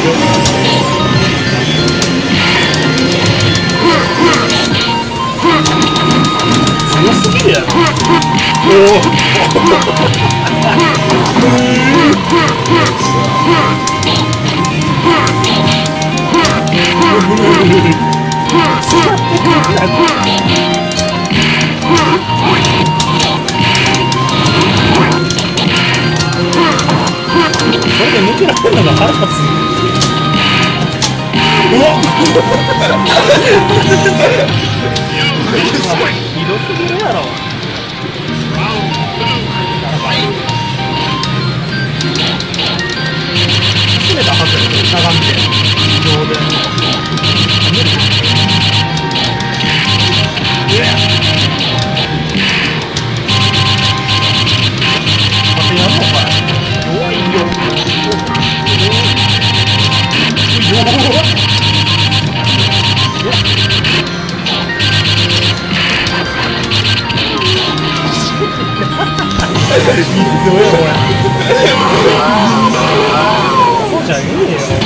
強すぎるや。ろそひどすぎるやろ詰めたはずやしゃがんで自動でまたやんのかい弱いよ弱っそうじゃねえよそん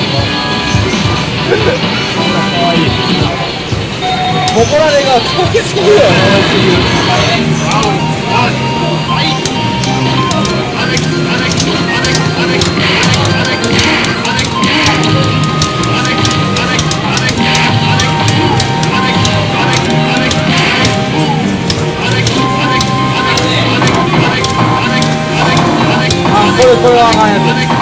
な可愛いボコラレがかけすぎるよね。あ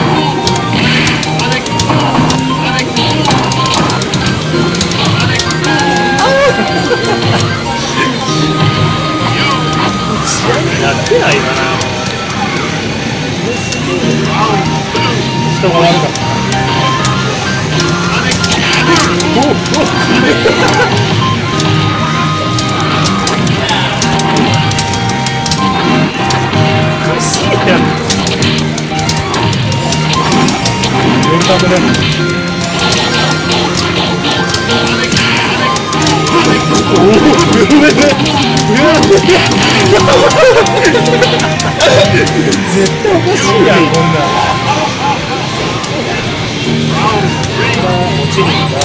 エンターテね絶対おかしいやんこんなん。落ちるんだ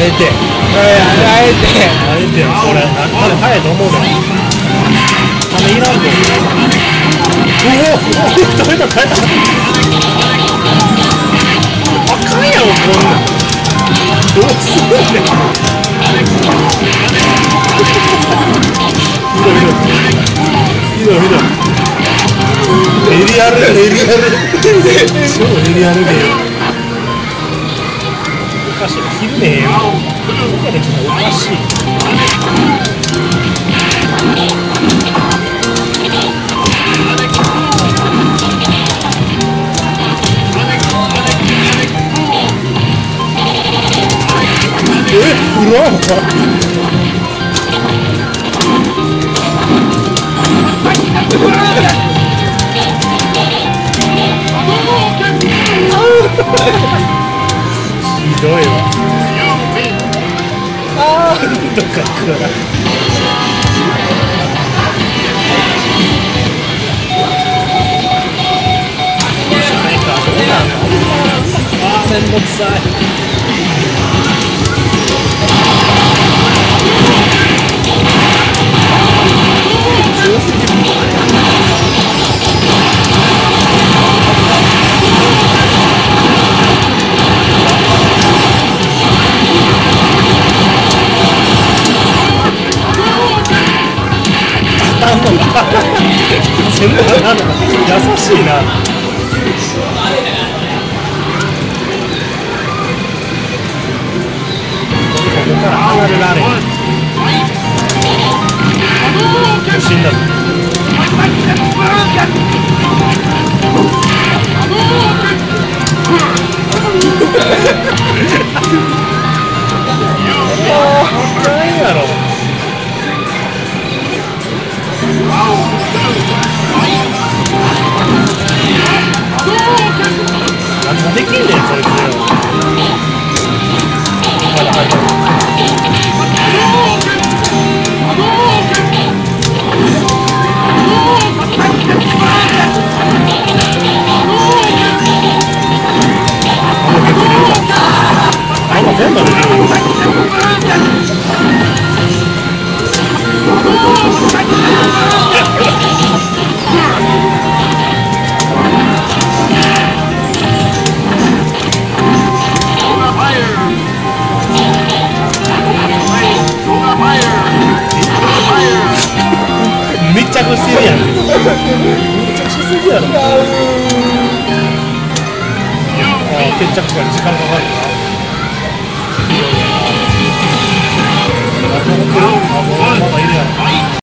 えて。あえてあえて。それな多分早いと思うねん金いらんとおおお食べた食べたあかんやろこんなんどうすんねんひどいひどいひどいひどいエリアルエリアル超エリアルでおかしい昼ねよどこで来たおかしいえ裏ひどいわ。あー。どっか。行くわないか。どうなんだあくさい優し negative 決着が時間かかるな。